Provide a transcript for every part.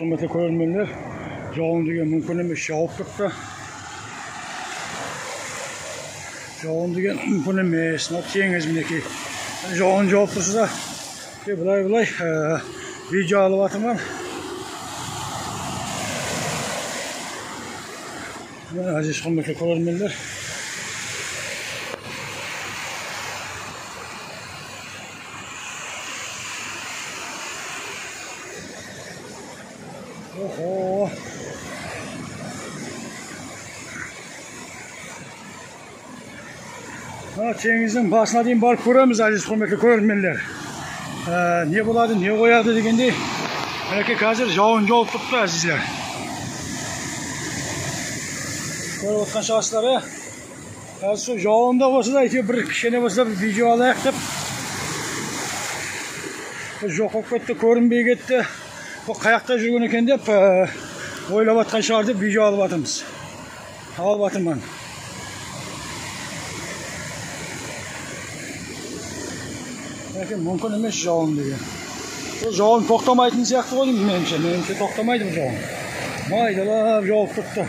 Hürmetli koyulmenler, yağın degan mumkin emas, yog'ib turibdi. Yog'in degan mumkin emas. Notsangiz mineki. Yog'in javob tursa, bulay bulay video olyapman. Mana aziz Ого! мына теңіздің басына дейін барып көреміз әзиз құрметті көрермендер ә, не болады не қояды дегендей мінекей қазір жауын жауып тұрыпты әзіздер көріп отқан шығарсыздар иә қазір сол жауында болса да әйтеуір бір кішкене болса да бір видео алайық деп жоқ болып кетті көрінбей кетті қаяқта жүрген екен деп ойлап жатқан шығар деп видео алып жатырмыз алып жатырмын әке мүмкін емес жауын деген бұл жауын тоқтамайтын сияқты ғой деймін меніңше меніңше тоқтамайды бұл жауын майдалап жауып тұрыпты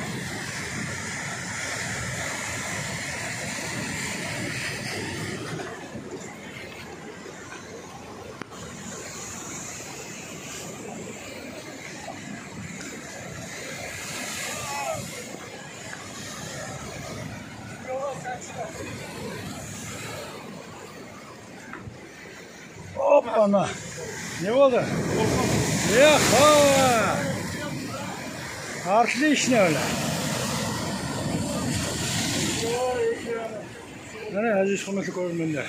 Hoppana. Ne oldu? Yok. Ha. Harçlı iş ne öyle? Ne aziz hürmetli koyulmenler.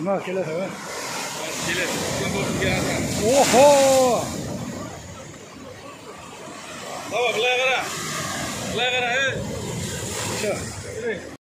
Ma kelef ha. Keladi. Oho! Tamam. Qilay qara, ey. Şu.